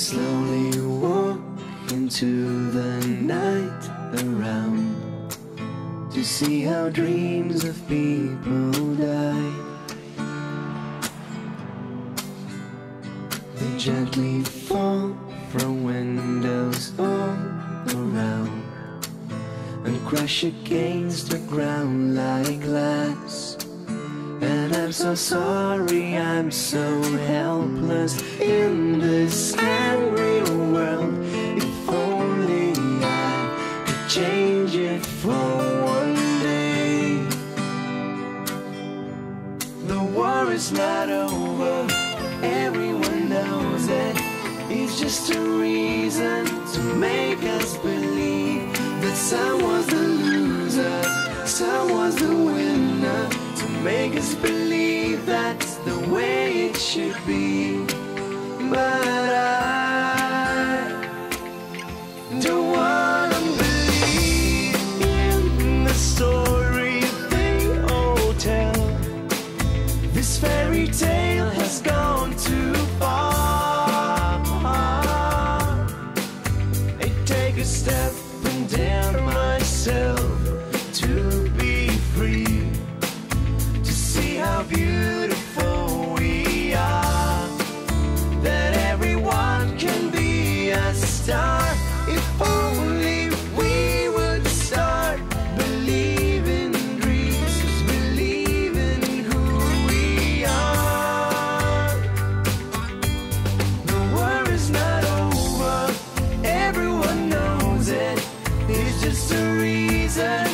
slowly walk into the night around to see how dreams of people die. They gently fall from windows all around and crash against the ground like glass. And I'm so sorry, I'm so helpless. Change it for one day. The war is not over, everyone knows it. It's just a reason to make us believe that someone's the loser, someone's the winner. To make us believe that's the way it should be. fairy tale has gone too far. I take a step and damn myself to be free, to see how beautiful we are, that everyone can be a star. is the reason.